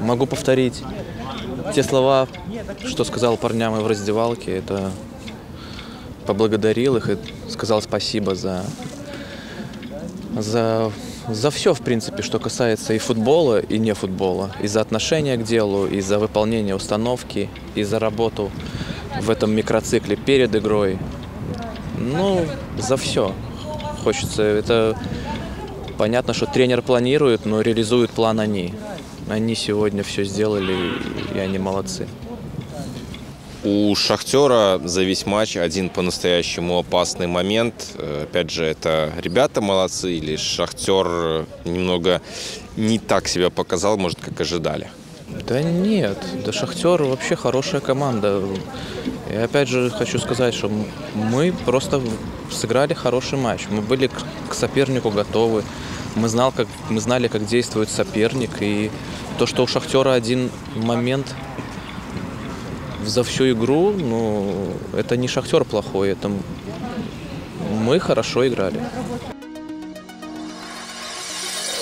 могу повторить те слова, что сказал парням и в раздевалке. Это поблагодарил их и сказал спасибо за, за, за все, в принципе, что касается и футбола, и не футбола. И за отношение к делу, и за выполнение установки, и за работу в этом микроцикле перед игрой. Ну, за все. Хочется. Это понятно, что тренер планирует, но реализуют план они. Они сегодня все сделали, и они молодцы. У «Шахтера» за весь матч один по-настоящему опасный момент. Э, Опять же, это ребята молодцы или «Шахтер» немного не так себя показал, может, как ожидали? Да нет, да Шахтер вообще хорошая команда. И опять же хочу сказать, что мы просто сыграли хороший матч. Мы были к сопернику готовы. Мы, знал, как, мы знали, как действует соперник. И то, что у Шахтера один момент за всю игру, ну, это не Шахтер плохой, это мы хорошо играли.